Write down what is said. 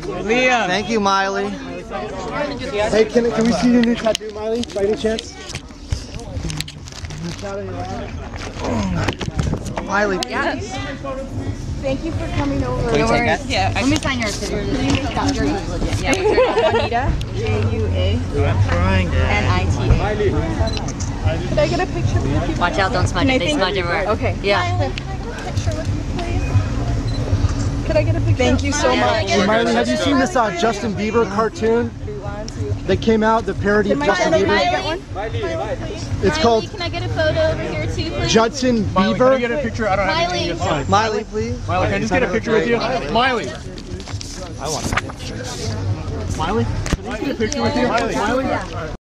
Liam. Thank you, Miley. Hey, can, can we see your new tattoo, Miley, by any chance? Miley. Thank you for coming over. Will you take that? Yeah. Let me sign yours. Yeah. Juanita. J U A N I T A. Could I get a picture with you? Watch out, don't smudge it. They thank smudge you? everywhere. Okay. Yeah. Could I get a picture? Thank you so much. Hey, Miley, have you seen this uh, Justin Bieber cartoon that came out, the parody of Justin Can I Bieber? get one? It's called Can I get a photo over here too, please? Judson Miley, can I get Bieber. a picture? I don't have anything Miley. to sign. Miley, please. Miley, can I just get a picture with you? Miley. I want a picture. Miley, can I just get a picture with you? Miley.